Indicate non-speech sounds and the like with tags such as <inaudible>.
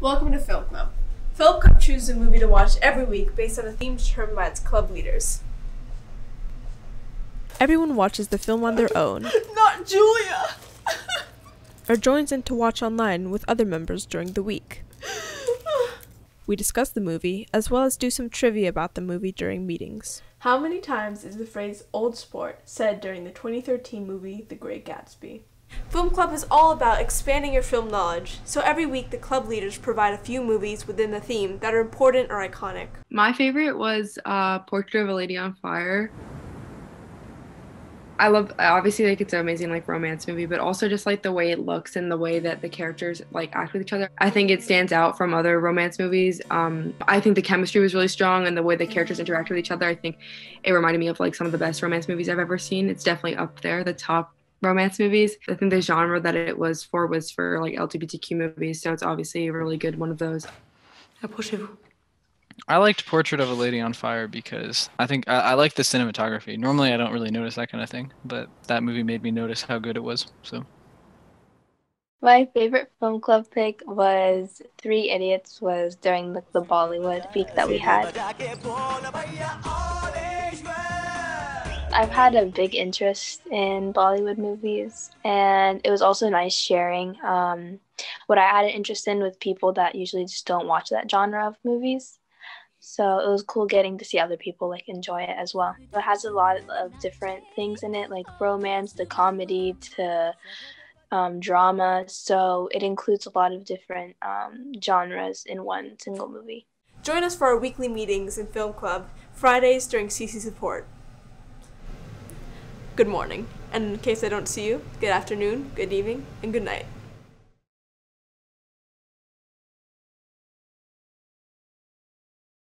Welcome to Film Club. Film Club chooses a movie to watch every week based on a theme determined by its club leaders. Everyone watches the film on their <laughs> own Not Julia! or joins in to watch online with other members during the week. We discuss the movie as well as do some trivia about the movie during meetings. How many times is the phrase old sport said during the 2013 movie The Great Gatsby? Film Club is all about expanding your film knowledge, so every week the club leaders provide a few movies within the theme that are important or iconic. My favorite was uh, Portrait of a Lady on Fire. I love obviously like it's an amazing like romance movie, but also just like the way it looks and the way that the characters like act with each other. I think it stands out from other romance movies. Um, I think the chemistry was really strong and the way the characters interact with each other. I think it reminded me of like some of the best romance movies I've ever seen. It's definitely up there, the top romance movies. I think the genre that it was for was for like LGBTQ movies, so it's obviously a really good one of those. Approchez-vous. I liked Portrait of a Lady on Fire because I think I, I like the cinematography. Normally, I don't really notice that kind of thing, but that movie made me notice how good it was. So, My favorite film club pick was Three Idiots was during the, the Bollywood week that we had. I've had a big interest in Bollywood movies, and it was also nice sharing um, what I had an interest in with people that usually just don't watch that genre of movies. So it was cool getting to see other people like enjoy it as well. It has a lot of different things in it, like romance, the comedy, to um, drama. So it includes a lot of different um, genres in one single movie. Join us for our weekly meetings in Film Club, Fridays during CC Support. Good morning, and in case I don't see you, good afternoon, good evening, and good night.